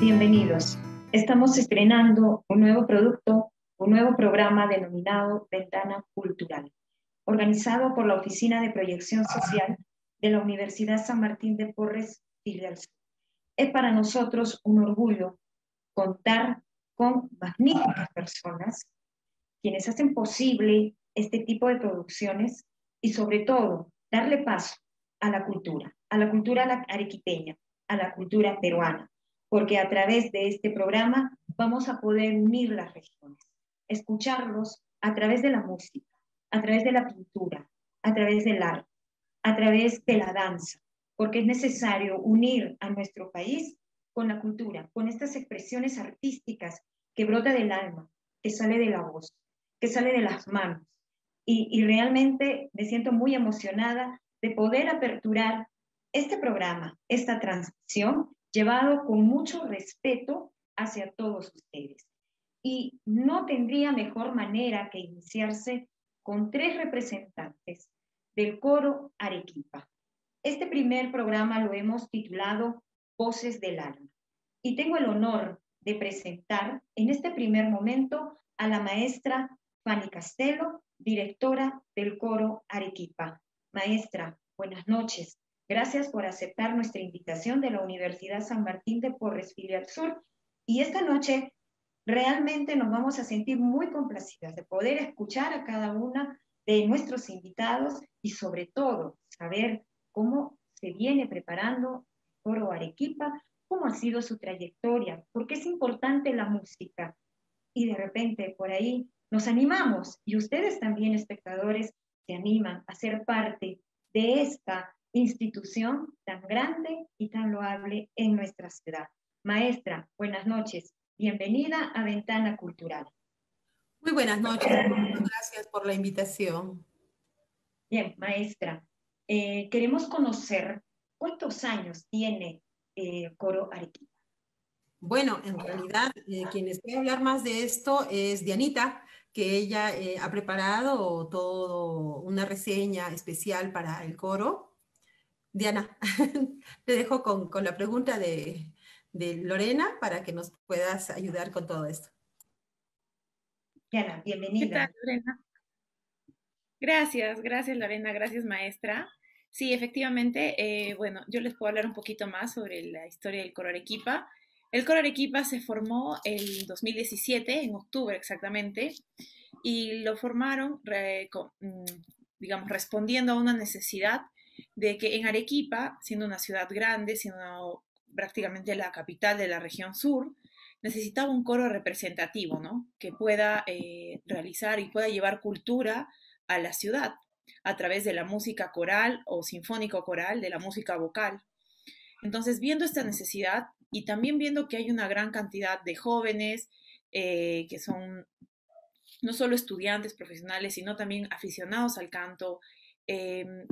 bienvenidos. Estamos estrenando un nuevo producto, un nuevo programa denominado Ventana Cultural, organizado por la Oficina de Proyección Social de la Universidad San Martín de Porres, Filial Es para nosotros un orgullo contar con magníficas personas quienes hacen posible este tipo de producciones y sobre todo darle paso a la cultura, a la cultura arequipeña, a la cultura peruana, porque a través de este programa vamos a poder unir las regiones, escucharlos a través de la música, a través de la pintura, a través del arte, a través de la danza, porque es necesario unir a nuestro país con la cultura, con estas expresiones artísticas que brota del alma, que sale de la voz, que sale de las manos. Y, realmente me siento muy emocionada de poder aperturar este programa, esta transmisión, llevado con mucho respeto hacia todos ustedes. Y no tendría mejor manera que iniciarse con tres representantes del coro Arequipa. Este primer programa lo hemos titulado Voces del Alma. Y tengo el honor de presentar en este primer momento a la maestra Fanny Castelo, directora del coro Arequipa. Maestra, buenas noches. Gracias por aceptar nuestra invitación de la Universidad San Martín de Porres Filial Sur. Y esta noche realmente nos vamos a sentir muy complacidas de poder escuchar a cada una de nuestros invitados y sobre todo saber cómo se viene preparando Coro Arequipa, cómo ha sido su trayectoria, porque es importante la música. Y de repente por ahí nos animamos y ustedes también, espectadores, se animan a ser parte de esta institución tan grande y tan loable en nuestra ciudad. Maestra, buenas noches. Bienvenida a Ventana Cultural. Muy buenas noches. Gracias por la invitación. Bien, maestra, eh, queremos conocer cuántos años tiene eh, Coro Arequipa. Bueno, en realidad, eh, quienes puede hablar más de esto es Dianita, que ella ha preparado todo una reseña especial para el coro Diana, te dejo con, la pregunta de, Lorena para que nos puedas ayudar con todo esto. Diana, bienvenida. Lorena? Gracias, gracias Lorena, gracias maestra. Sí, efectivamente, eh, bueno, yo les puedo hablar un poquito más sobre la historia del Coro Arequipa. El Coro Arequipa se formó en 2017, en octubre exactamente, y lo formaron, mm, digamos, respondiendo a una necesidad de que en Arequipa, siendo una ciudad grande, siendo prácticamente la capital de la región sur, necesitaba un coro representativo, ¿no? Que pueda eh, realizar y pueda llevar cultura a la ciudad a través de la música coral o sinfónico coral, de la música vocal. Entonces, viendo esta necesidad y también viendo que hay una gran cantidad de jóvenes eh, que son no solo estudiantes profesionales, sino también aficionados al canto, em,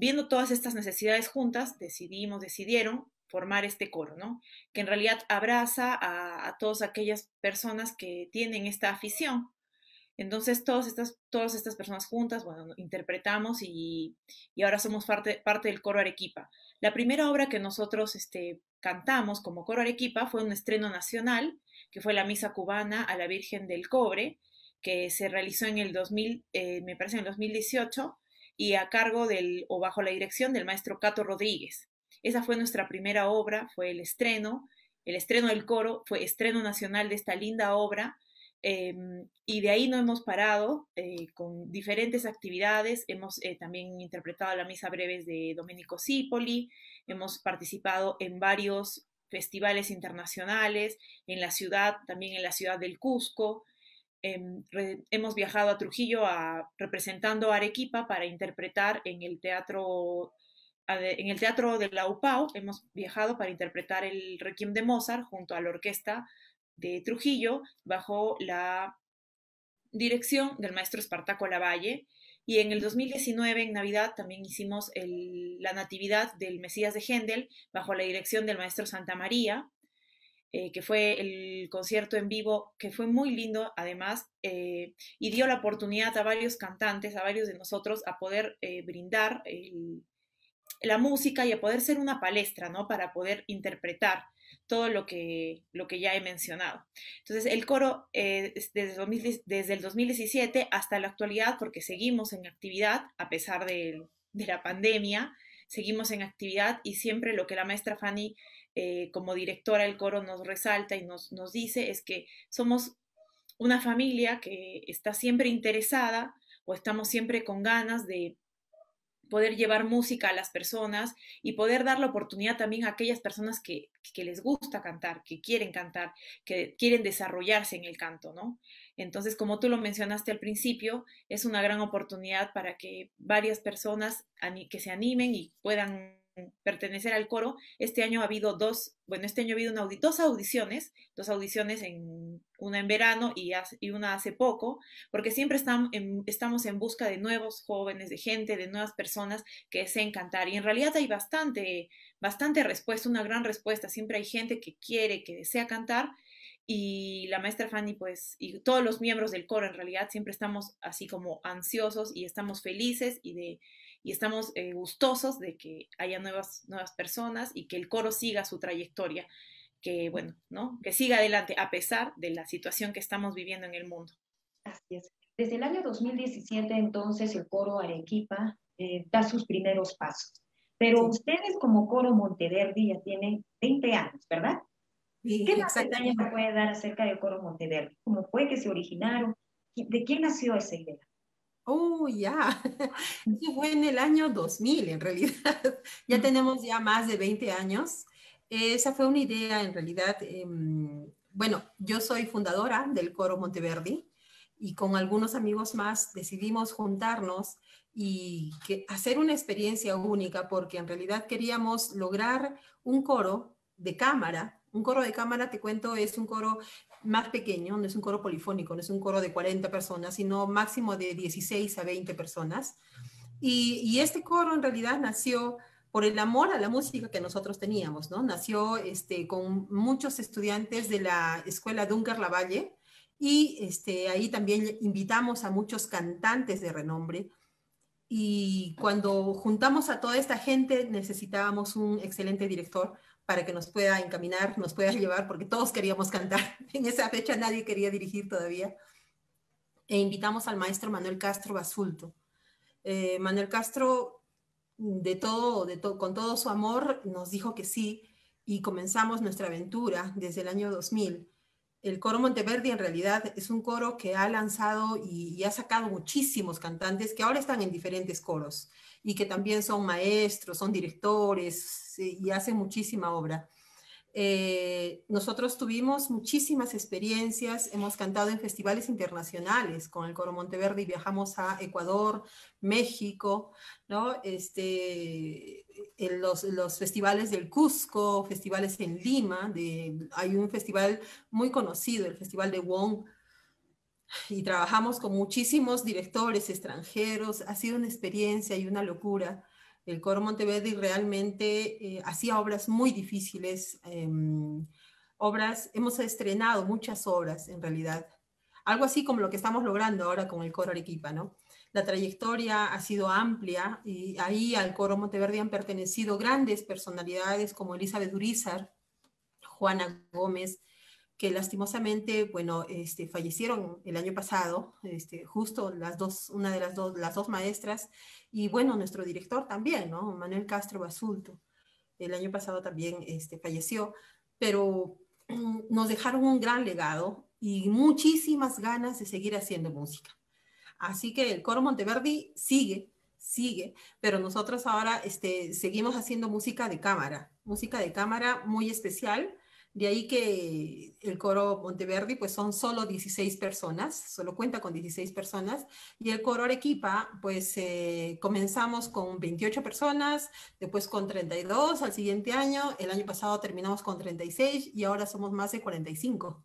viendo todas estas necesidades juntas, decidimos, decidieron formar este coro, ¿no? Que en realidad abraza a, todas aquellas personas que tienen esta afición. Entonces, todas estas, todas estas personas juntas, bueno, interpretamos y, ahora somos parte, parte del coro Arequipa. La primera obra que nosotros este, cantamos como coro Arequipa fue un estreno nacional, que fue la Misa Cubana a la Virgen del Cobre, que se realizó en el 2000, eh, me parece en el 2018, y a cargo del, o bajo la dirección del maestro Cato Rodríguez. Esa fue nuestra primera obra, fue el estreno, el estreno del coro, fue estreno nacional de esta linda obra, em, y de ahí no hemos parado eh, con diferentes actividades. Hemos eh, también interpretado la misa breves de Domenico Cipoli, hemos participado en varios festivales internacionales, en la ciudad, también en la ciudad del Cusco, Em, hemos viajado a Trujillo representando a Arequipa para interpretar en el teatro en el teatro de la UPAO hemos viajado para interpretar el Requiem de Mozart junto a la orquesta de Trujillo bajo la dirección del maestro Espartaco Lavalle. Y en el 2019 en Navidad también hicimos la Natividad del Mesías de Händel bajo la dirección del maestro Santa María eh, que fue el concierto en vivo, que fue muy lindo además, eh, y dio la oportunidad a varios cantantes, a varios de nosotros, a poder eh, brindar la música y a poder ser una palestra, ¿no? Para poder interpretar todo lo que, lo que ya he mencionado. Entonces, el coro desde, el 2017 hasta la actualidad, porque seguimos en actividad a pesar de la pandemia, seguimos en actividad y siempre lo que la maestra Fanny eh, como directora del coro nos resalta y nos, nos dice es que somos una familia que está siempre interesada o estamos siempre con ganas de poder llevar música a las personas y poder dar la oportunidad también a aquellas personas que, les gusta cantar, que quieren cantar, que quieren desarrollarse en el canto, ¿no? Entonces, como tú lo mencionaste al principio, es una gran oportunidad para que varias personas que se animen y puedan pertenecer al coro, este año ha habido dos, bueno, este año ha habido dos audiciones, dos audiciones, en, una en verano y, y una hace poco, porque siempre estamos en, estamos en busca de nuevos jóvenes, de gente, de nuevas personas que deseen cantar. Y en realidad hay bastante, bastante respuesta, una gran respuesta. Siempre hay gente que quiere, que desea cantar. Y la maestra Fanny, pues, y todos los miembros del coro en realidad siempre estamos así como ansiosos y estamos felices y de y estamos eh, gustosos de que haya nuevas, nuevas personas y que el coro siga su trayectoria, que bueno, ¿no? Que siga adelante a pesar de la situación que estamos viviendo en el mundo. Así es. Desde el año 2017, entonces, el coro Arequipa eh, da sus primeros pasos. Pero ustedes como coro Monteverdi ya tienen 20 años, ¿verdad? ¿Qué más detalles me puede dar acerca del coro Monteverdi? ¿Cómo fue que se originaron? ¿De quién nació esa idea? Oh, ya. fue en el año 2000, en realidad. ya tenemos ya más de 20 años. Esa fue una idea, en realidad. Em, bueno, yo soy fundadora del Coro Monteverdi y con algunos amigos más decidimos juntarnos y hacer una experiencia única porque en realidad queríamos lograr un coro de cámara. Un coro de cámara, te cuento, es un coro más pequeño, no es un coro polifónico, no es un coro de 40 personas, sino máximo de 16 a 20 personas. Y, este coro en realidad nació por el amor a la música que nosotros teníamos, ¿no? Nació este, con muchos estudiantes de la escuela Dunker Lavalle y este, ahí también invitamos a muchos cantantes de renombre. Y cuando juntamos a toda esta gente necesitábamos un excelente director para que nos pueda encaminar, nos pueda llevar, porque todos queríamos cantar. En esa fecha nadie quería dirigir todavía. E invitamos al maestro Manuel Castro Basulto. Eh, Manuel Castro, de todo, de con todo su amor, nos dijo que sí y comenzamos nuestra aventura desde el año 2000. El coro Monteverdi en realidad es un coro que ha lanzado y, y ha sacado muchísimos cantantes que ahora están en diferentes coros y que también son maestros, son directores y hacen muchísima obra. Eh, nosotros tuvimos muchísimas experiencias, hemos cantado en festivales internacionales con el Coro Monteverde y viajamos a Ecuador, México, ¿no? Este, los, festivales del Cusco, festivales en Lima, de, hay un festival muy conocido, el Festival de Wong, y trabajamos con muchísimos directores extranjeros. Ha sido una experiencia y una locura. El Coro Monteverdi realmente eh, hacía obras muy difíciles, em, obras, hemos estrenado muchas obras en realidad, algo así como lo que estamos logrando ahora con el Coro Arequipa, ¿no? La trayectoria ha sido amplia y ahí al Coro Monteverdi han pertenecido grandes personalidades como Elizabeth Urizar, Juana Gómez, que lastimosamente, bueno, este, fallecieron el año pasado, este, justo las dos, una de las dos, las dos maestras, y bueno, nuestro director también, ¿no? Manuel Castro Basulto, el año pasado también este, falleció, pero nos dejaron un gran legado y muchísimas ganas de seguir haciendo música. Así que el coro Monteverdi sigue, sigue, pero nosotros ahora este, seguimos haciendo música de cámara, música de cámara muy especial, de ahí que el coro Monteverdi pues son solo 16 personas, solo cuenta con 16 personas, y el coro Arequipa pues eh, comenzamos con 28 personas, después con 32 al siguiente año, el año pasado terminamos con 36 y ahora somos más de 45.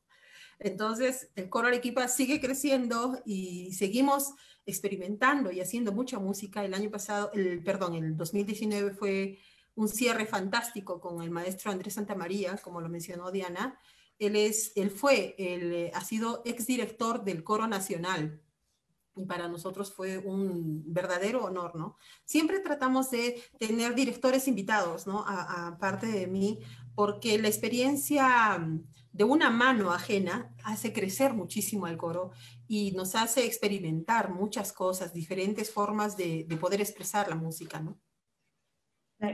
Entonces el coro Arequipa sigue creciendo y seguimos experimentando y haciendo mucha música. El año pasado, el, perdón, el 2019 fue un cierre fantástico con el maestro Andrés Santamaría, como lo mencionó Diana. Él, es, él fue, él, eh, ha sido exdirector del Coro Nacional y para nosotros fue un verdadero honor, ¿no? Siempre tratamos de tener directores invitados, ¿no? Aparte de mí, porque la experiencia de una mano ajena hace crecer muchísimo al coro y nos hace experimentar muchas cosas, diferentes formas de, de poder expresar la música, ¿no?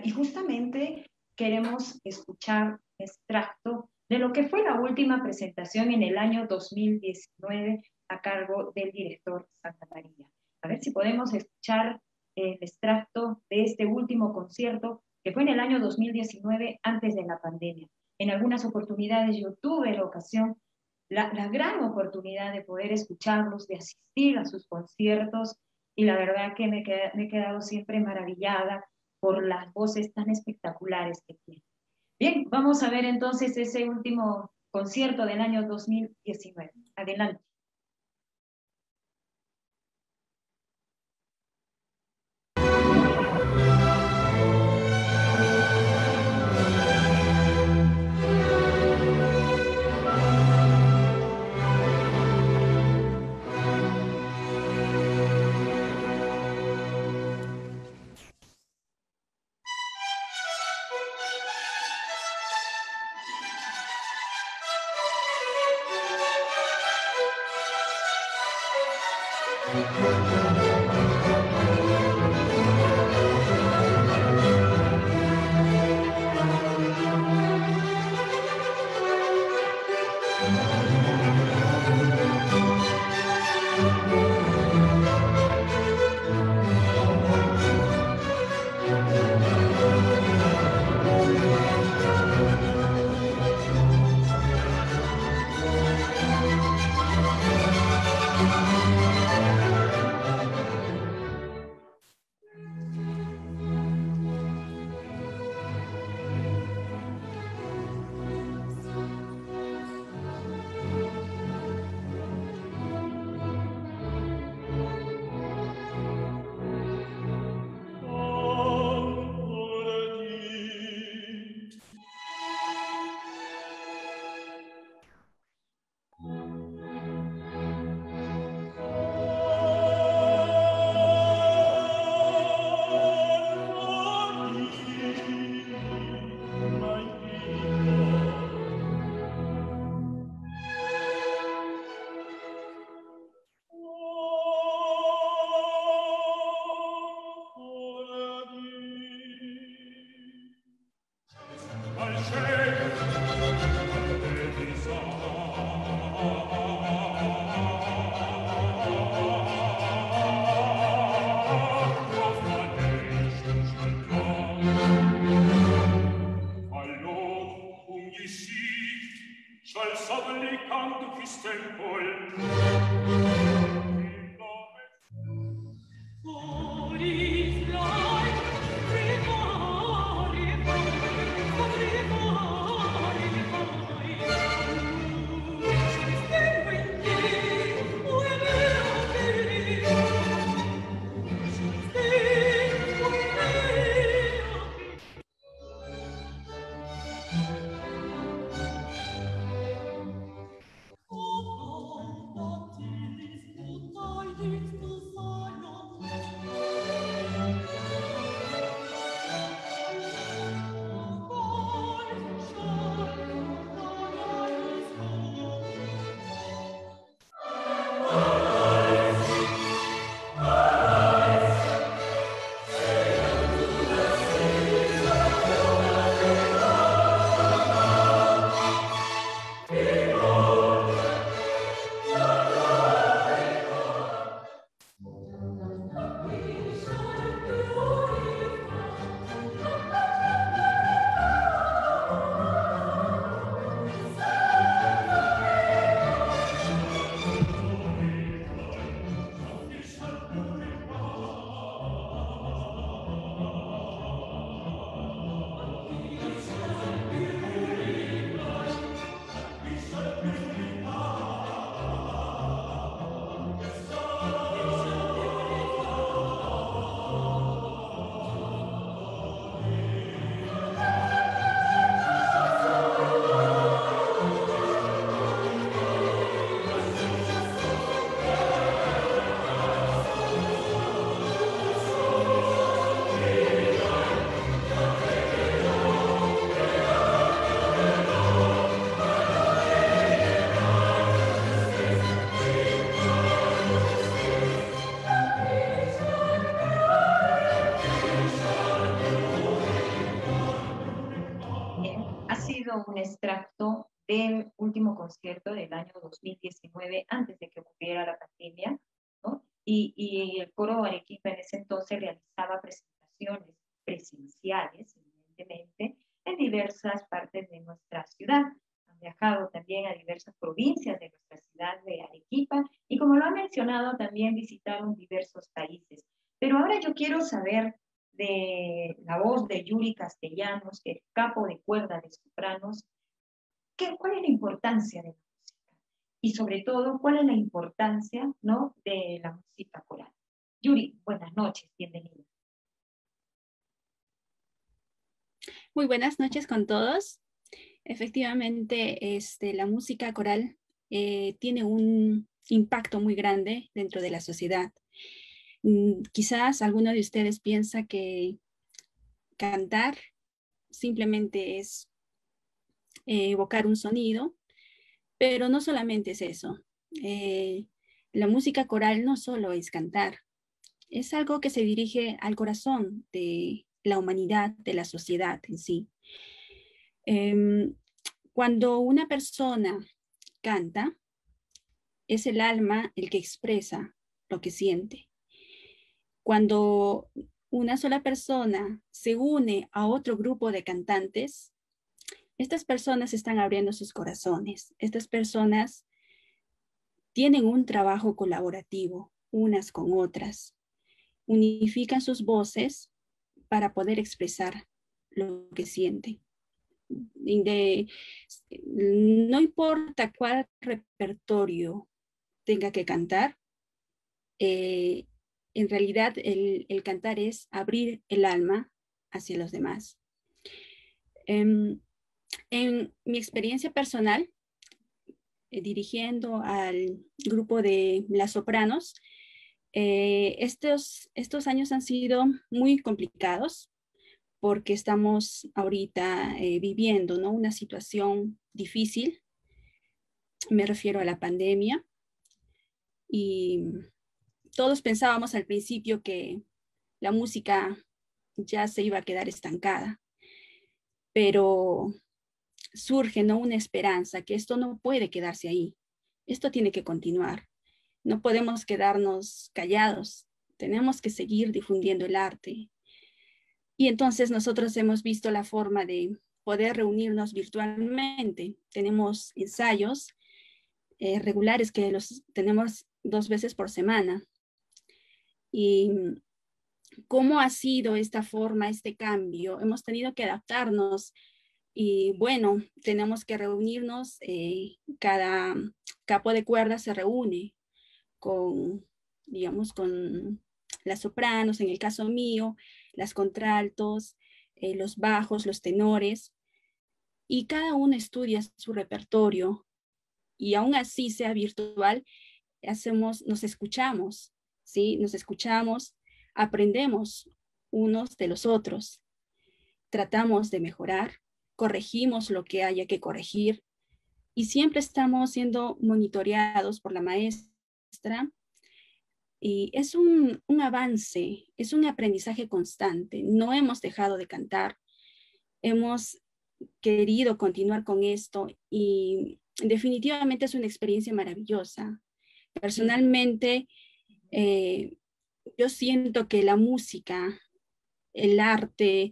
Y justamente queremos escuchar extracto de lo que fue la última presentación en el año 2019 a cargo del director Santa María. A ver si podemos escuchar el extracto de este último concierto que fue en el año 2019 antes de la pandemia. En algunas oportunidades yo tuve la ocasión, la, gran oportunidad de poder escucharlos, de asistir a sus conciertos y la verdad que me, me he quedado siempre maravillada por las voces tan espectaculares que tiene. Bien, vamos a ver entonces ese último concierto del año 2019. Adelante. Concierto del año 2019, antes de que ocurriera la pandemia, ¿no? Y, y el coro Arequipa en ese entonces realizaba presentaciones presenciales, evidentemente, en diversas partes de nuestra ciudad. Han viajado también a diversas provincias de nuestra ciudad de Arequipa y como lo ha mencionado, también visitaron diversos países. Pero ahora yo quiero saber de la voz de Yuri Castellanos, es capo de cuerda de sopranos, ¿qué, ¿cuál es la importancia de la música? Y sobre todo, ¿cuál es la importancia ¿no? de la música coral? Yuri, buenas noches, bienvenida. Muy buenas noches con todos. Efectivamente, este, la música coral eh, tiene un impacto muy grande dentro de la sociedad. Mm, quizás alguno de ustedes piensa que cantar simplemente es eh, evocar un sonido, pero no solamente es eso. Eh, la música coral no solo es cantar, es algo que se dirige al corazón de, la humanidad, de la sociedad en sí. Em, cuando una persona canta, es el alma el que expresa lo que siente. Cuando una sola persona se une a otro grupo de cantantes, estas personas están abriendo sus corazones. Estas personas tienen un trabajo colaborativo unas con otras. Unifican sus voces para poder expresar lo que siente. no importa cuál repertorio tenga que cantar, eh, en realidad el, cantar es abrir el alma hacia los demás. Em, en mi experiencia personal, eh, dirigiendo al grupo de las sopranos, eh, estos, estos años han sido muy complicados porque estamos ahorita eh, viviendo ¿no? una situación difícil. Me refiero a la pandemia. Y todos pensábamos al principio que la música ya se iba a quedar estancada, pero surge ¿no? una esperanza que esto no puede quedarse ahí, esto tiene que continuar. No podemos quedarnos callados, tenemos que seguir difundiendo el arte. Y entonces nosotros hemos visto la forma de poder reunirnos virtualmente. Tenemos ensayos eh, regulares que los tenemos dos veces por semana. Y cómo ha sido esta forma, este cambio. Hemos tenido que adaptarnos y bueno, tenemos que reunirnos, eh, cada capo de cuerda se reúne con, digamos, con las sopranos, en el caso mío, las contraltos, eh, los bajos, los tenores, y cada uno estudia su repertorio y aún así sea virtual, hacemos, nos escuchamos, ¿sí? Nos escuchamos, aprendemos unos de los otros, tratamos de mejorar, corregimos lo que haya que corregir y siempre estamos siendo monitoreados por la maestra y es un, avance, es un aprendizaje constante. No hemos dejado de cantar, hemos querido continuar con esto y definitivamente es una experiencia maravillosa. Personalmente, eh, yo siento que la música, el arte,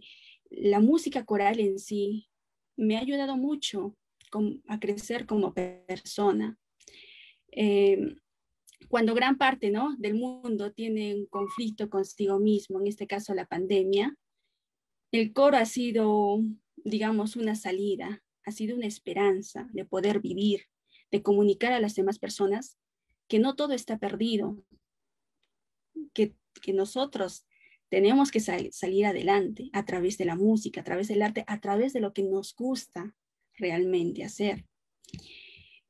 la música coral en sí, me ha ayudado mucho a crecer como persona. Eh, cuando gran parte ¿no? del mundo tiene un conflicto consigo mismo, en este caso la pandemia, el coro ha sido, digamos, una salida, ha sido una esperanza de poder vivir, de comunicar a las demás personas que no todo está perdido, que, que nosotros tenemos que salir adelante a través de la música, a través del arte, a través de lo que nos gusta realmente hacer.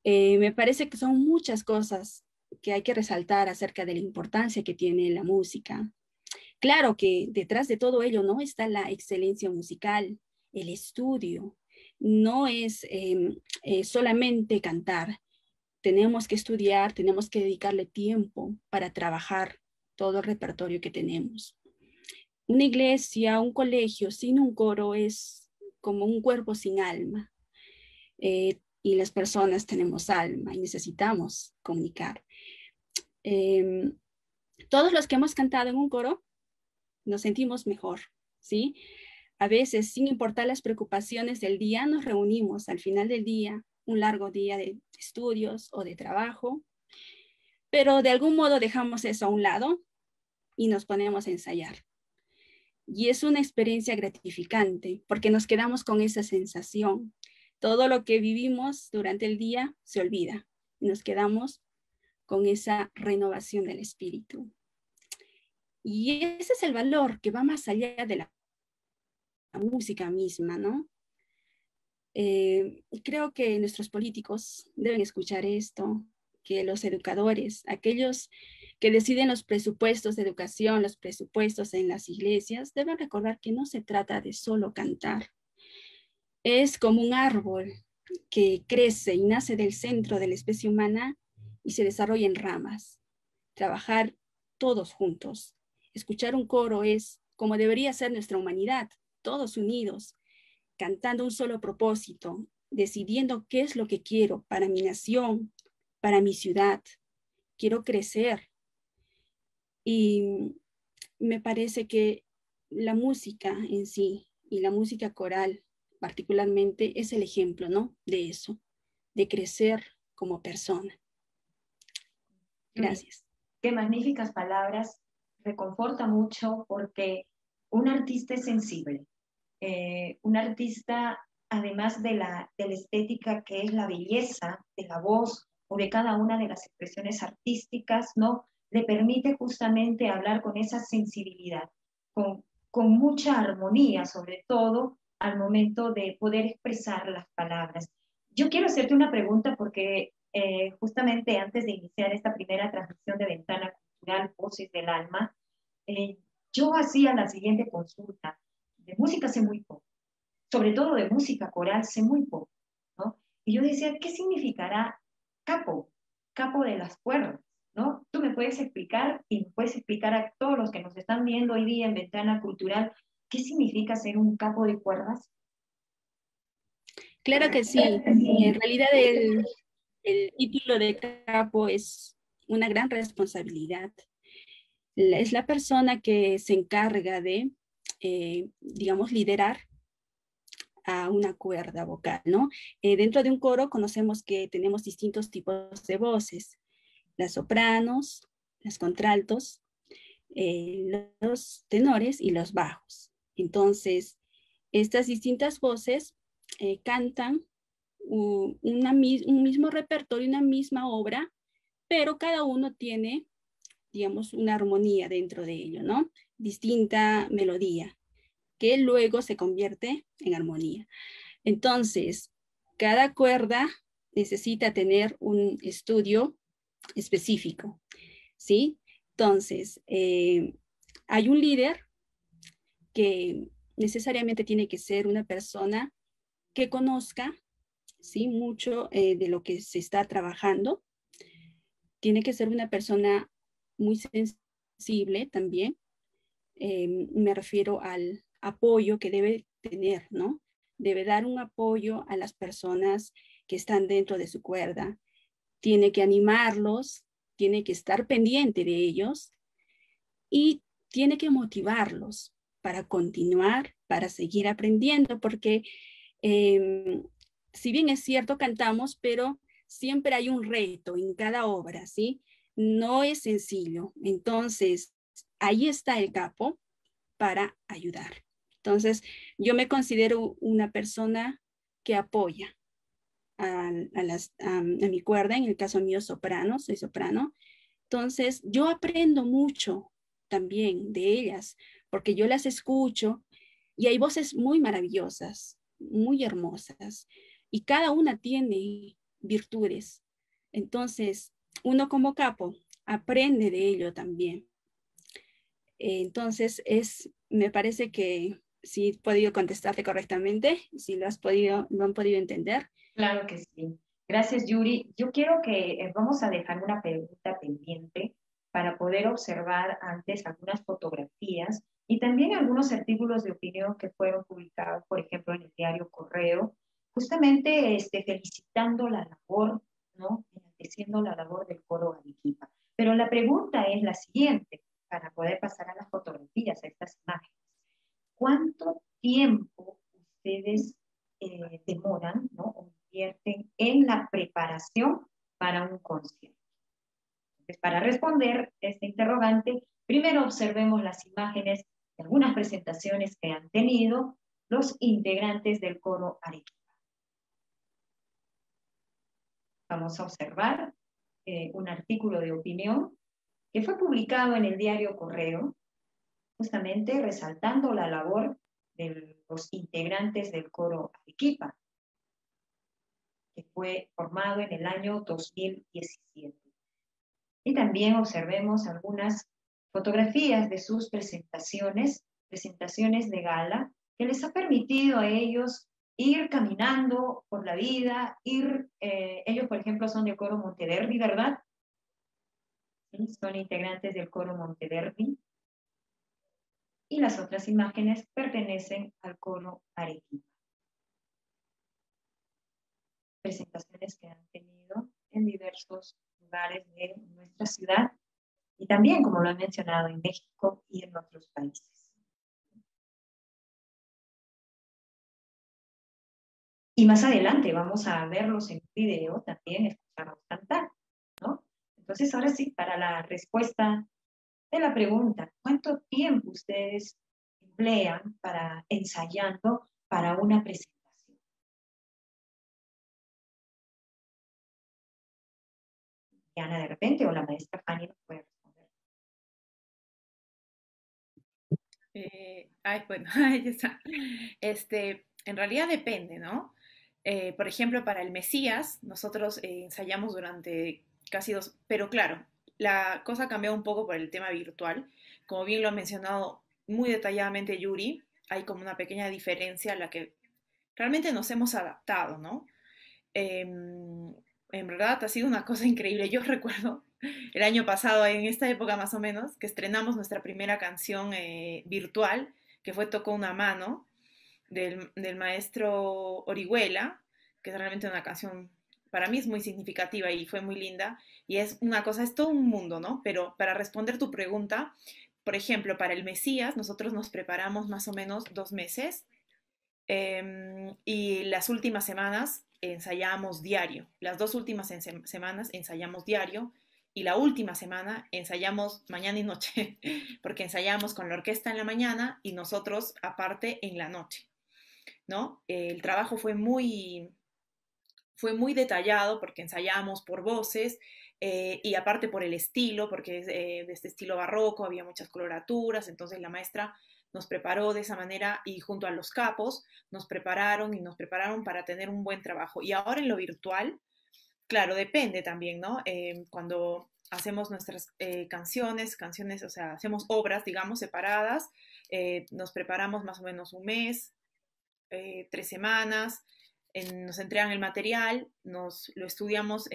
Eh, me parece que son muchas cosas que hay que resaltar acerca de la importancia que tiene la música. Claro que detrás de todo ello no está la excelencia musical, el estudio, no es em, eh, solamente cantar. Tenemos que estudiar, tenemos que dedicarle tiempo para trabajar todo el repertorio que tenemos. Una iglesia, un colegio sin un coro es como un cuerpo sin alma. eh, y las personas tenemos alma y necesitamos comunicar. Em, todos los que hemos cantado en un coro nos sentimos mejor, ¿sí? A veces, sin importar las preocupaciones del día, nos reunimos al final del día, un largo día de estudios o de trabajo, pero de algún modo dejamos eso a un lado y nos ponemos a ensayar. Y es una experiencia gratificante porque nos quedamos con esa sensación. Todo lo que vivimos durante el día se olvida y nos quedamos con esa renovación del espíritu. Y ese es el valor que va más allá de la, música misma, ¿no? Eh, creo que nuestros políticos deben escuchar esto, que los educadores, aquellos que deciden los presupuestos de educación, los presupuestos en las iglesias, deben recordar que no se trata de solo cantar. Es como un árbol que crece y nace del centro de la especie humana y se desarrolla en ramas. Trabajar todos juntos. Escuchar un coro es como debería ser nuestra humanidad, todos unidos, cantando un solo propósito, decidiendo qué es lo que quiero para mi nación, para mi ciudad. Quiero crecer, y me parece que la música en sí y la música coral particularmente es el ejemplo, ¿no? De eso, de crecer como persona. Gracias. Qué magníficas palabras. Reconforta mucho porque un artista es sensible. Eh, un artista, además de la, de la estética que es la belleza de la voz o de cada una de las expresiones artísticas, ¿no? Le permite justamente hablar con esa sensibilidad, con, con mucha armonía, sobre todo al momento de poder expresar las palabras. Yo quiero hacerte una pregunta porque eh, justamente antes de iniciar esta primera transmisión de Ventana Cultural, Voces del Alma, eh, yo hacía la siguiente consulta. De música sé muy poco, sobre todo de música coral sé muy poco, ¿no? Y yo decía, ¿qué significará capo? Capo de las cuerdas. ¿No? Tú me puedes explicar y puedes explicar a todos los que nos están viendo hoy día en Ventana Cultural qué significa ser un capo de cuerdas. Claro que sí. En realidad el, título de capo es una gran responsabilidad. Es la persona que se encarga de, eh, digamos, liderar a una cuerda vocal, ¿no? Eh, dentro de un coro conocemos que tenemos distintos tipos de voces las sopranos, las contraltos, eh, los tenores y los bajos. Entonces, estas distintas voces eh, cantan un mismo repertorio, una misma obra, pero cada uno tiene, digamos, una armonía dentro de ello, ¿no? Distinta melodía, que luego se convierte en armonía. Entonces, cada cuerda necesita tener un estudio específico, ¿sí? Entonces, eh, hay un líder que necesariamente tiene que ser una persona que conozca, ¿sí? Mucho eh, de lo que se está trabajando. Tiene que ser una persona muy sensible también. Eh, me refiero al apoyo que debe tener, ¿no? Debe dar un apoyo a las personas que están dentro de su cuerda, tiene que animarlos, tiene que estar pendiente de ellos y tiene que motivarlos para continuar, para seguir aprendiendo, porque em, si bien es cierto, cantamos, pero siempre hay un reto en cada obra, ¿sí? No es sencillo. Entonces, ahí está el capo para ayudar. Entonces, yo me considero una persona que apoya, a, las, a, mi cuerda, en el caso mío soprano, soy soprano. Entonces, yo aprendo mucho también de ellas, porque yo las escucho y hay voces muy maravillosas, muy hermosas, y cada una tiene virtudes. Entonces, uno como capo aprende de ello también. Entonces, es, me parece que si he podido contestarte correctamente, si lo has podido, lo han podido entender, Claro que sí. Gracias, Yuri. Yo quiero que eh, vamos a dejar una pregunta pendiente para poder observar antes algunas fotografías y también algunos artículos de opinión que fueron publicados, por ejemplo, en el diario Correo, justamente este, felicitando la labor, ¿no? enalteciendo la labor del coro Arequipa. Pero la pregunta es la siguiente, para poder pasar a las fotografías, a estas imágenes. ¿Cuánto tiempo ustedes eh, demoran ¿no? Invierten en la preparación para un concierto? Para responder este interrogante, primero observemos las imágenes de algunas presentaciones que han tenido los integrantes del coro Arequipa. Vamos a observar eh, un artículo de opinión que fue publicado en el diario Correo, justamente resaltando la labor de los integrantes del coro Arequipa, que fue formado en el año 2017. Y también observemos algunas fotografías de sus presentaciones, presentaciones de gala, que les ha permitido a ellos ir caminando por la vida, ir, eh, ellos por ejemplo son del coro Monteverdi, ¿verdad? Son integrantes del coro Monteverdi y las otras imágenes pertenecen al coro Arequipa. Presentaciones que han tenido en diversos lugares de nuestra ciudad y también, como lo he mencionado, en México y en otros países. Y más adelante vamos a verlos en video, también escucharlos cantar, ¿no? Entonces, ahora sí, para la respuesta de la pregunta, ¿cuánto tiempo ustedes emplean para ensayando para una presentación? Ana de repente o la maestra Fanny nos puede responder. Eh, ay, bueno, ahí está. Este, en realidad depende, ¿no? Eh, por ejemplo, para el Mesías, nosotros eh, ensayamos durante casi dos, pero claro, la cosa ha cambiado un poco por el tema virtual. Como bien lo ha mencionado muy detalladamente Yuri, hay como una pequeña diferencia a la que realmente nos hemos adaptado, ¿no? Em, en verdad ha sido una cosa increíble. Yo recuerdo el año pasado, en esta época más o menos, que estrenamos nuestra primera canción eh, virtual, que fue Tocó una mano, del, del maestro Orihuela, que es realmente una canción para mí es muy significativa y fue muy linda. Y es una cosa, es todo un mundo, ¿no? Pero para responder tu pregunta, por ejemplo, para el Mesías, nosotros nos preparamos más o menos dos meses em, y las últimas semanas ensayamos diario. Las dos últimas semanas ensayamos diario y la última semana ensayamos mañana y noche, porque ensayamos con la orquesta en la mañana y nosotros aparte en la noche. ¿no? El trabajo fue muy, fue muy detallado porque ensayamos por voces eh, y aparte por el estilo, porque es eh, de este estilo barroco, había muchas coloraturas, entonces la maestra nos preparó de esa manera y junto a los capos nos prepararon y nos prepararon para tener un buen trabajo. Y ahora en lo virtual, claro, depende también, ¿no? Eh, cuando hacemos nuestras canciones, canciones, o sea, hacemos obras, digamos, separadas, nos preparamos más o menos un mes, tres semanas, nos entregan el material, nos lo estudiamos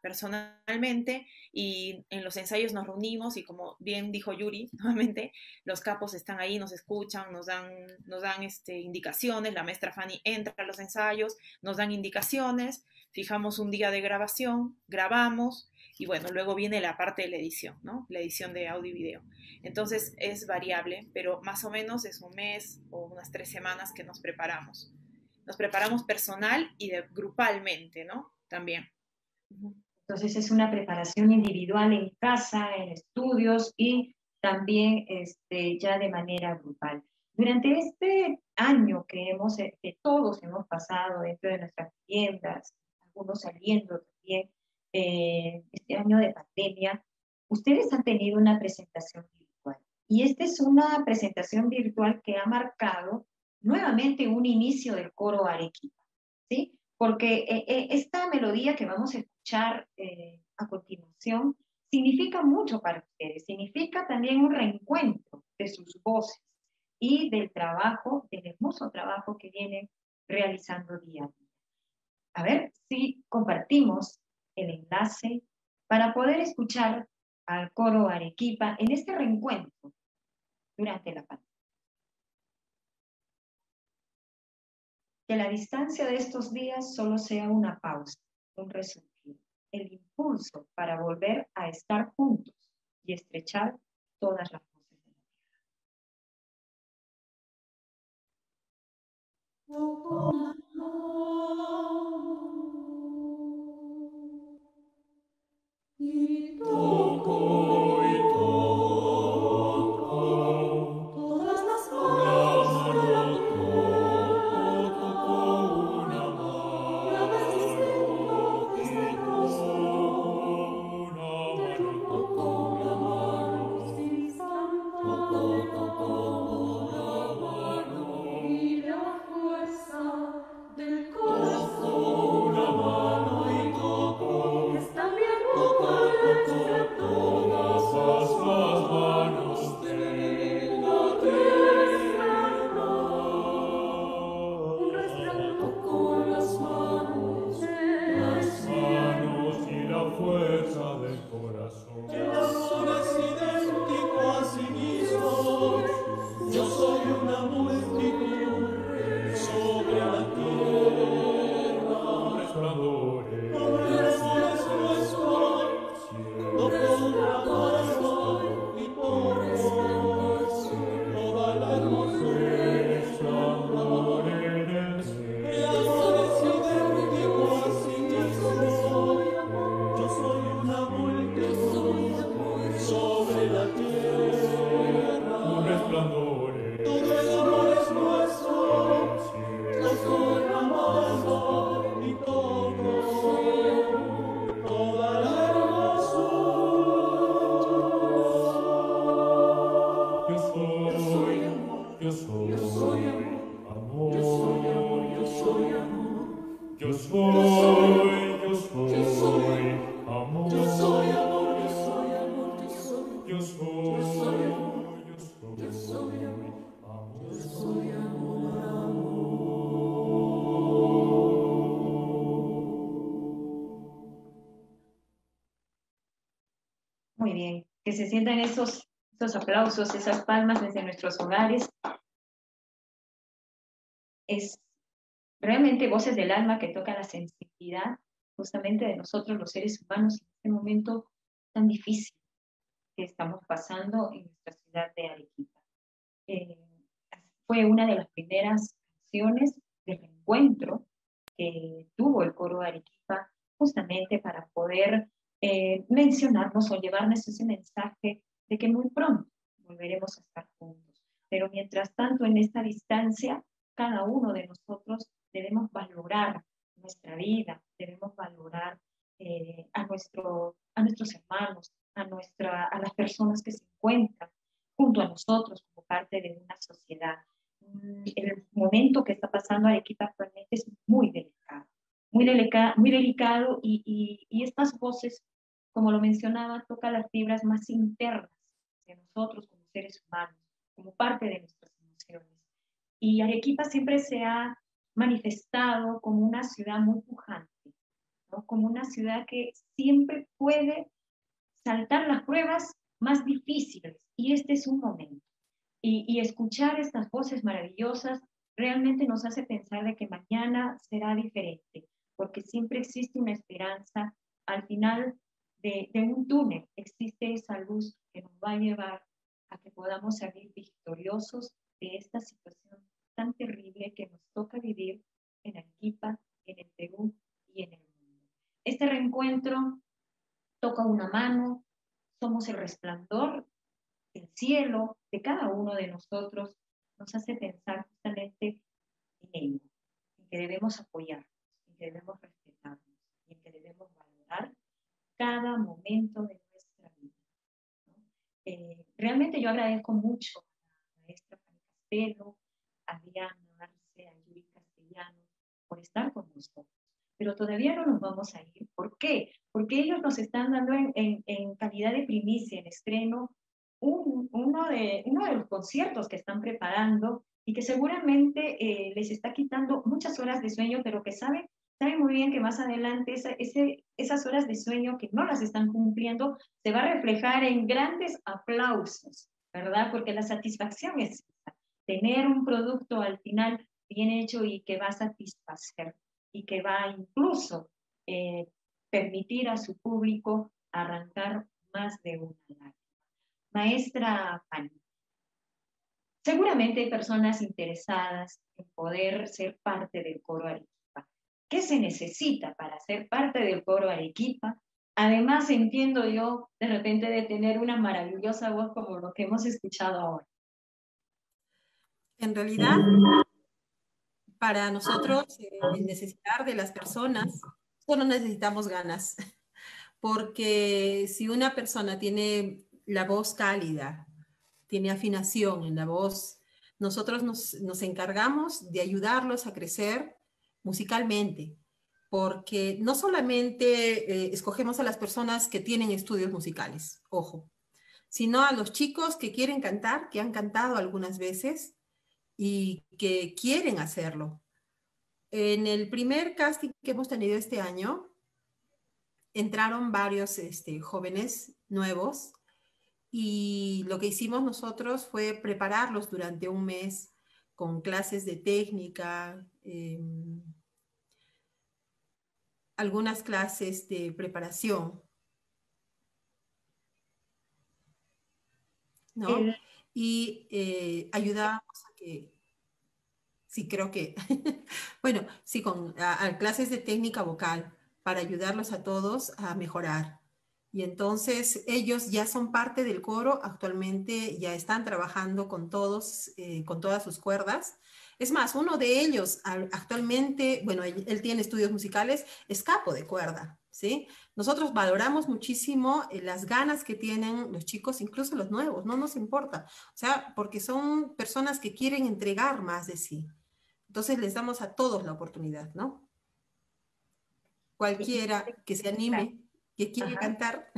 personalmente y en los ensayos nos reunimos y como bien dijo Yuri, nuevamente los capos están ahí, nos escuchan, nos dan, nos dan este, indicaciones, la maestra Fanny entra a los ensayos, nos dan indicaciones, fijamos un día de grabación, grabamos y bueno, luego viene la parte de la edición, ¿no? La edición de audio y video. Entonces es variable, pero más o menos es un mes o unas tres semanas que nos preparamos nos preparamos personal y grupalmente, ¿no? También. Entonces es una preparación individual en casa, en estudios y también este, ya de manera grupal. Durante este año que, hemos, eh, que todos hemos pasado dentro de nuestras tiendas, algunos saliendo también, eh, este año de pandemia, ustedes han tenido una presentación virtual. Y esta es una presentación virtual que ha marcado nuevamente un inicio del coro Arequipa, ¿sí? Porque eh, eh, esta melodía que vamos a escuchar eh, a continuación significa mucho para ustedes, significa también un reencuentro de sus voces y del trabajo, del hermoso trabajo que vienen realizando día a día. A ver si compartimos el enlace para poder escuchar al coro Arequipa en este reencuentro durante la pandemia. Que la distancia de estos días solo sea una pausa, un resurgir, el impulso para volver a estar juntos y estrechar todas las voces de la se sientan esos, esos aplausos, esas palmas desde nuestros hogares. Es realmente voces del alma que tocan la sensibilidad justamente de nosotros los seres humanos en este momento tan difícil que estamos pasando en nuestra ciudad de Arequipa. Eh, fue una de las primeras canciones del encuentro que tuvo el coro de Arequipa justamente para poder eh, mencionarnos o llevarnos ese mensaje de que muy pronto volveremos a estar juntos. Pero mientras tanto, en esta distancia, cada uno de nosotros debemos valorar nuestra vida, debemos valorar eh, a, nuestro, a nuestros hermanos, a, nuestra, a las personas que se encuentran junto a nosotros como parte de una sociedad. Mm, el momento que está pasando Arequipa actualmente es muy delicado, muy, delica, muy delicado y, y, y estas voces como lo mencionaba, toca las fibras más internas de nosotros como seres humanos, como parte de nuestras emociones. Y Arequipa siempre se ha manifestado como una ciudad muy pujante, ¿no? como una ciudad que siempre puede saltar las pruebas más difíciles. Y este es un momento. Y, y escuchar estas voces maravillosas realmente nos hace pensar de que mañana será diferente, porque siempre existe una esperanza. Al final de, un túnel existe esa luz que nos va a llevar a que podamos salir victoriosos de esta situación tan terrible que nos toca vivir en Arequipa, en el Perú y en el mundo. Este reencuentro toca una mano, somos el resplandor del cielo de cada uno de nosotros, nos hace pensar justamente en ello, en que debemos apoyarnos, en que debemos respetarnos y en que debemos valorar cada momento de nuestra vida. Eh, realmente yo agradezco mucho a la maestra Fanny Castelo, a Diana Arce, a Yuri Castellano, por estar con nosotros. Pero todavía no nos vamos a ir. ¿Por qué? Porque ellos nos están dando en, en, calidad de primicia, en estreno, un, uno, de, uno de los conciertos que están preparando y que seguramente eh, les está quitando muchas horas de sueño, pero que saben saben muy bien que más adelante esas horas de sueño que no las están cumpliendo se va a reflejar en grandes aplausos, ¿verdad? Porque la satisfacción es tener un producto al final bien hecho y que va a satisfacer y que va incluso eh, permitir a su público arrancar más de una lágrima. Maestra Fanny, seguramente hay personas interesadas en poder ser parte del coro. ¿Qué se necesita para ser parte del coro Arequipa? Además, entiendo yo de repente de tener una maravillosa voz como lo que hemos escuchado ahora. En realidad, para nosotros, eh, necesitar de las personas, solo necesitamos ganas, porque si una persona tiene la voz cálida, tiene afinación en la voz, nosotros nos, nos encargamos de ayudarlos a crecer musicalmente, porque no solamente eh, escogemos a las personas que tienen estudios musicales, ojo, sino a los chicos que quieren cantar, que han cantado algunas veces y que quieren hacerlo. En el primer casting que hemos tenido este año, entraron varios este, jóvenes nuevos y lo que hicimos nosotros fue prepararlos durante un mes con clases de técnica, em, algunas clases de preparación. ¿no? Y eh, ayudábamos a que, sí, creo que, bueno, sí, con clases de técnica vocal para ayudarlos a todos a mejorar. Y entonces ellos ya son parte del coro, actualmente ya están trabajando con todos, eh, con todas sus cuerdas. Es más, uno de ellos actualmente, bueno, él, tiene estudios musicales, es capo de cuerda, ¿sí? Nosotros valoramos muchísimo eh, las ganas que tienen los chicos, incluso los nuevos, no nos importa, o sea, porque son personas que quieren entregar más de sí. Entonces les damos a todos la oportunidad, ¿no? Cualquiera que se anime que quiere cantar,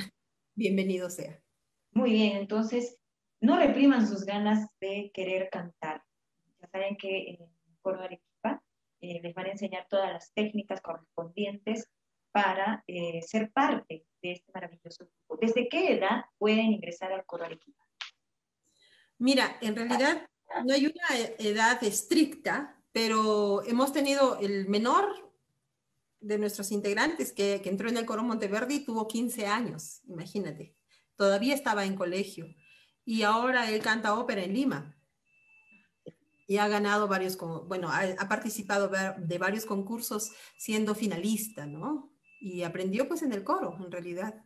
bienvenido sea. Muy bien, entonces no repriman sus ganas de querer cantar. Ya saben que en el Coro Arequipa eh, les van a enseñar todas las técnicas correspondientes para eh, ser parte de este maravilloso grupo. ¿Desde qué edad pueden ingresar al Coro Arequipa? Mira, en realidad no hay una edad estricta, pero hemos tenido el menor de nuestros integrantes que, entró en el coro Monteverdi tuvo 15 años, imagínate. Todavía estaba en colegio. Y ahora él canta ópera en Lima. Y ha ganado varios, bueno, ha, participado de varios concursos siendo finalista, ¿no? Y aprendió pues en el coro, en realidad.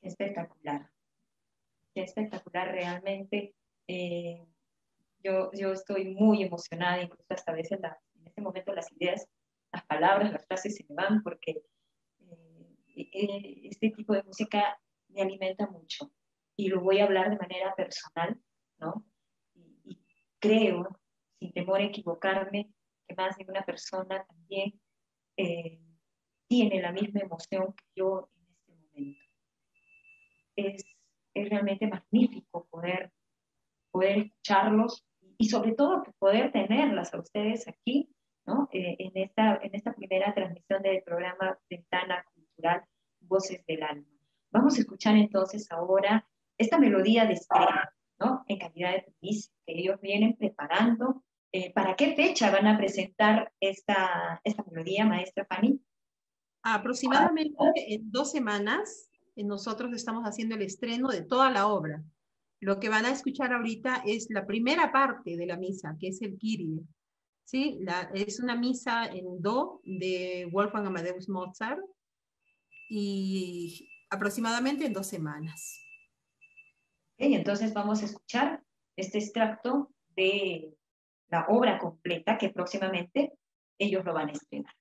Espectacular. Espectacular realmente. Eh, yo, yo estoy muy emocionada, incluso hasta a veces en este momento las ideas las palabras, las frases se me van porque eh, eh, este tipo de música me alimenta mucho y lo voy a hablar de manera personal, ¿no? Y, creo, sin temor a equivocarme, que más de una persona también eh, tiene la misma emoción que yo en este momento. Es, es realmente magnífico poder, poder escucharlos y sobre todo poder tenerlas a ustedes aquí eh, en, esta, en esta primera transmisión del programa Ventana Cultural Voces del Alma. Vamos a escuchar entonces ahora esta melodía de estrella, ¿no? En calidad de permiso que ellos vienen preparando. Eh, ¿Para qué fecha van a presentar esta, esta melodía, maestra Fanny? Aproximadamente en dos semanas eh, nosotros estamos haciendo el estreno de toda la obra. Lo que van a escuchar ahorita es la primera parte de la misa, que es el Kyrie. ¿Sí? Es una misa en do de Wolfgang Amadeus Mozart y aproximadamente en dos semanas. entonces vamos a escuchar este extracto de la obra completa que próximamente ellos lo van a estrenar.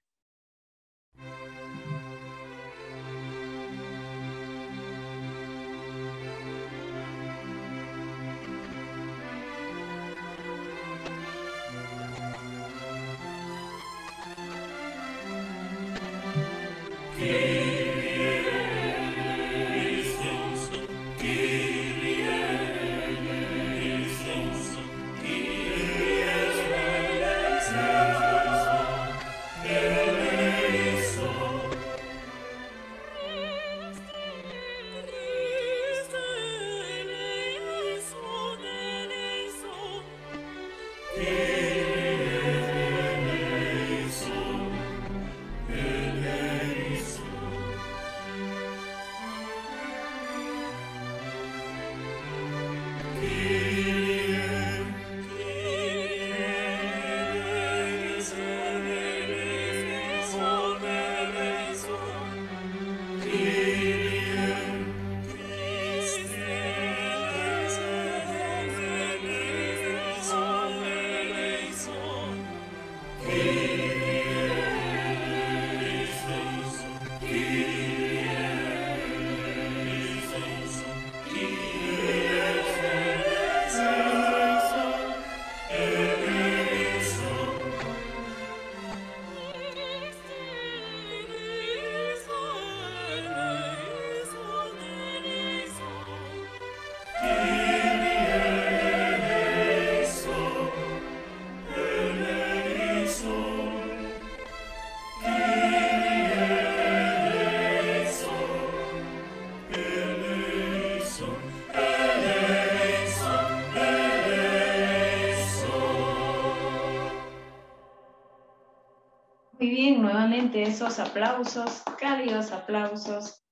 Nuevamente esos aplausos, cálidos aplausos.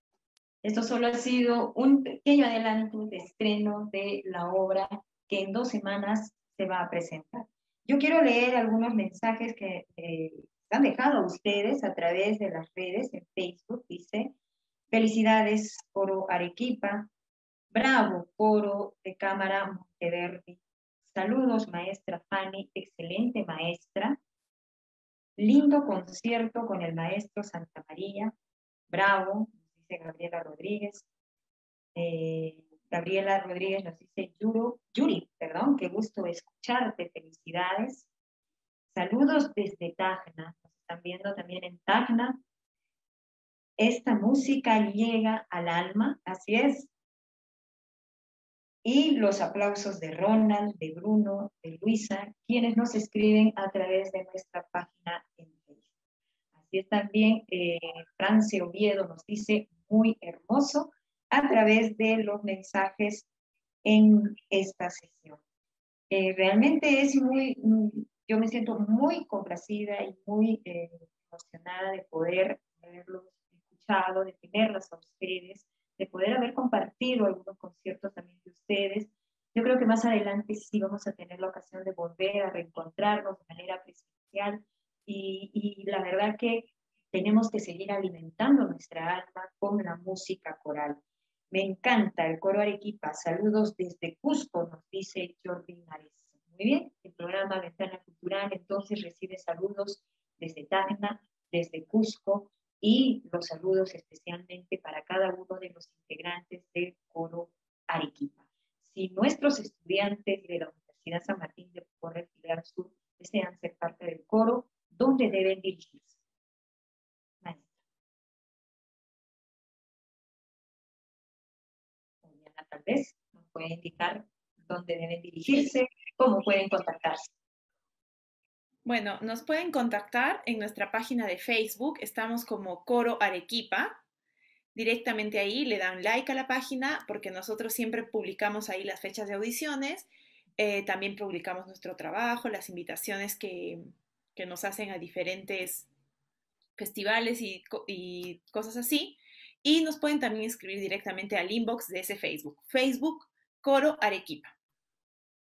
Esto solo ha sido un pequeño adelanto de estreno de la obra que en dos semanas se va a presentar. Yo quiero leer algunos mensajes que eh, han dejado ustedes a través de las redes en Facebook. Dice, felicidades, Coro Arequipa. Bravo, Coro de Cámara Monteverde. Saludos, maestra Fanny, excelente maestra. Lindo concierto con el maestro Santa María. Bravo, dice Gabriela Rodríguez. Eh, Gabriela Rodríguez nos dice, Yuri, perdón, qué gusto escucharte, felicidades. Saludos desde Tacna, nos están viendo también en Tacna. Esta música llega al alma, así es. Y los aplausos de Ronald, de Bruno, de Luisa, quienes nos escriben a través de nuestra página en Facebook. Así es también, eh, Francia Oviedo nos dice, muy hermoso a través de los mensajes en esta sesión. Eh, realmente es muy, yo me siento muy complacida y muy eh, emocionada de poder haberlos escuchado, de tenerlas a ustedes, de poder haber compartido algunos conciertos también de ustedes. Yo creo que más adelante sí vamos a tener la ocasión de volver a reencontrarnos de manera presencial y, la verdad que tenemos que seguir alimentando nuestra alma con la música coral. Me encanta el coro Arequipa. Saludos desde Cusco, nos dice Jordi Nares. Muy bien, el programa Ventana Cultural entonces recibe saludos desde Tacna, desde Cusco y los saludos especialmente para cada uno de los integrantes del coro Arequipa. Si nuestros estudiantes de la Universidad San Martín de Porres Pilar Sur desean ser parte del coro, ¿dónde deben dirigirse? tal vez nos puede indicar dónde deben dirigirse, cómo pueden contactarse. Bueno, nos pueden contactar en nuestra página de Facebook, estamos como Coro Arequipa. Directamente ahí le dan like a la página porque nosotros siempre publicamos ahí las fechas de audiciones, eh, también publicamos nuestro trabajo, las invitaciones que, que nos hacen a diferentes festivales y, y cosas así. Y nos pueden también escribir directamente al inbox de ese Facebook, Facebook Coro Arequipa.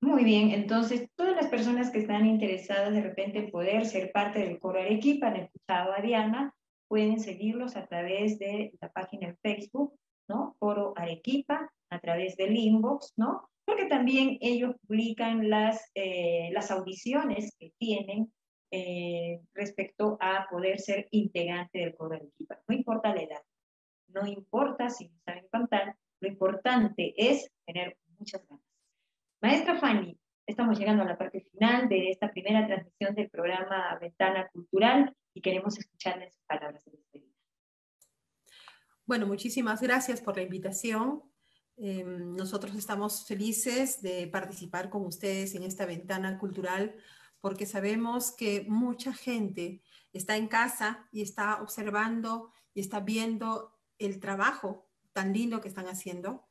Muy bien, entonces todas las personas que están interesadas de repente en poder ser parte del Coro Arequipa, han escuchado a Diana, pueden seguirlos a través de la página en Facebook, ¿no? Coro Arequipa, a través del inbox, ¿no? Porque también ellos publican las, eh, audiciones que tienen eh, respecto a poder ser integrante del Coro Arequipa. No importa la edad, no importa si no saben cantar, lo importante es tener muchas ganas. Maestra Fanny, estamos llegando a la parte final de esta primera transmisión del programa Ventana Cultural y queremos escucharles sus palabras de despedida. Bueno, muchísimas gracias por la invitación. Em, nosotros estamos felices de participar con ustedes en esta ventana cultural porque sabemos que mucha gente está en casa y está observando y está viendo el trabajo tan lindo que están haciendo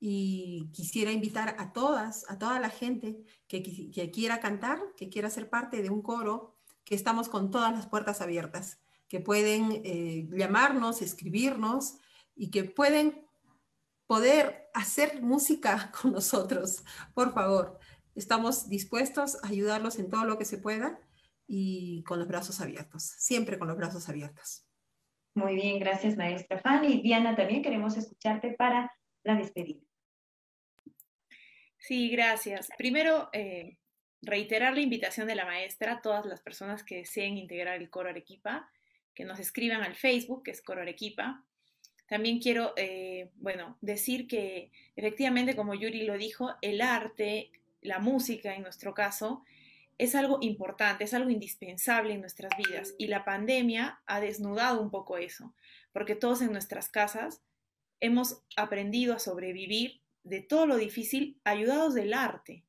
y quisiera invitar a todas, a toda la gente que, quiera cantar, que quiera ser parte de un coro, que estamos con todas las puertas abiertas, que pueden eh, llamarnos, escribirnos y que pueden poder hacer música con nosotros. Por favor, estamos dispuestos a ayudarlos en todo lo que se pueda y con los brazos abiertos, siempre con los brazos abiertos. Muy bien, gracias maestra Fanny. Diana, también queremos escucharte para la despedida. Sí, gracias. Primero, eh, reiterar la invitación de la maestra a todas las personas que deseen integrar el coro Arequipa, que nos escriban al Facebook, que es coro Arequipa. También quiero, eh, bueno, decir que efectivamente, como Yuri lo dijo, el arte, la música en nuestro caso, es algo importante, es algo indispensable en nuestras vidas y la pandemia ha desnudado un poco eso, porque todos en nuestras casas hemos aprendido a sobrevivir de todo lo difícil ayudados del arte,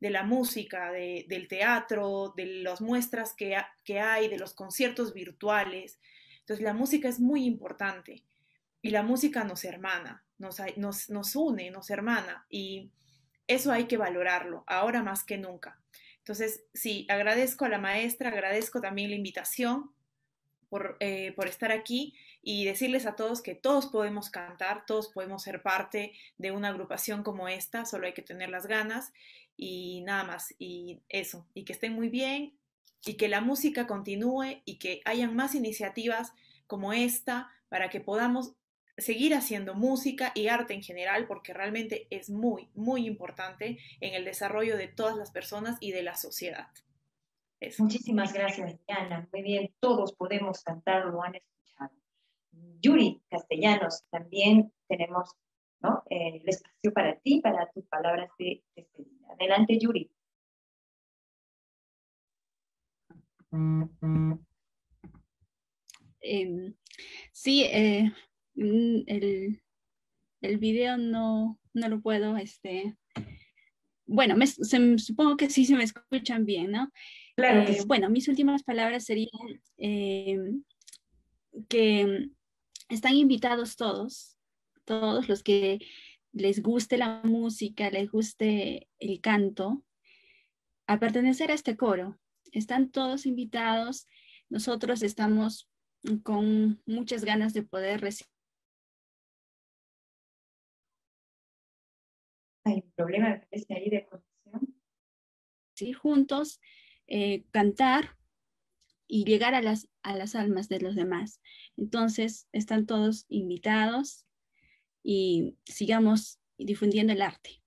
de la música, del teatro, de las muestras que, que, hay, de los conciertos virtuales. Entonces la música es muy importante y la música nos hermana, nos, nos, nos une, nos hermana y eso hay que valorarlo ahora más que nunca. Entonces, sí, agradezco a la maestra, agradezco también la invitación por, eh, por, estar aquí y decirles a todos que todos podemos cantar, todos podemos ser parte de una agrupación como esta, solo hay que tener las ganas y nada más. Y eso, y que estén muy bien y que la música continúe y que hayan más iniciativas como esta para que podamos seguir haciendo música y arte en general, porque realmente es muy, muy importante en el desarrollo de todas las personas y de la sociedad. Muchísimas gracias, Diana. Muy bien, todos podemos cantar, lo han escuchado. Yuri Castellanos, también tenemos ¿no? Eh, el espacio para ti, para tus palabras de despedida. Adelante, Yuri. Em, sí, eh, mm, el, el, video no, no lo puedo, este, bueno, supongo que sí se me escuchan bien, ¿no? Claro. Eh, bueno, mis últimas palabras serían em, que están invitados todos, todos los que les guste la música, les guste el canto, a pertenecer a este coro. Están todos invitados. Nosotros estamos con muchas ganas de poder recibir. Hay un problema, ahí de conexión. Sí, juntos eh, cantar y llegar a las, a las almas de los demás. Entonces, están todos invitados y sigamos difundiendo el arte.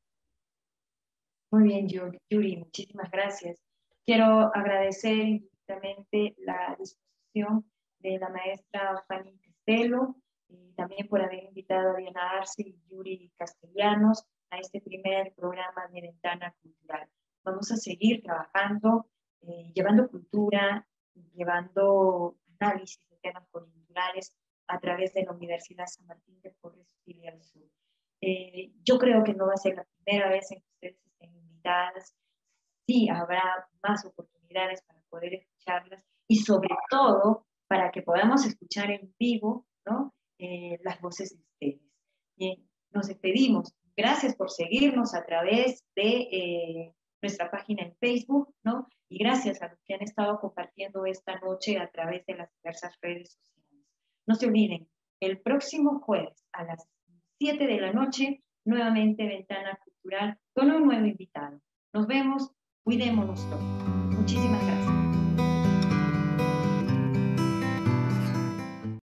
Muy bien, Yuri, muchísimas gracias. Quiero agradecer infinitamente la disposición de la maestra Fanny Castelo y también por haber invitado a Diana Arce y Yuri Castellanos a este primer programa de Ventana Cultural. Vamos a seguir trabajando, eh, llevando cultura, llevando análisis de temas coyunturales a través de la Universidad San Martín de Porres del Sur. Eh, yo creo que no va a ser la primera vez en que ustedes estén invitadas. Sí, habrá más oportunidades para poder escucharlas y sobre todo para que podamos escuchar en vivo ¿no? Eh, las voces de ustedes. Bien, nos despedimos. Gracias por seguirnos a través de eh, nuestra página en Facebook, ¿no? Y gracias a los que han estado compartiendo esta noche a través de las diversas redes sociales. No se olviden, el próximo jueves a las 7 de la noche, nuevamente Ventana Cultural con un nuevo invitado. Nos vemos, cuidémonos todos.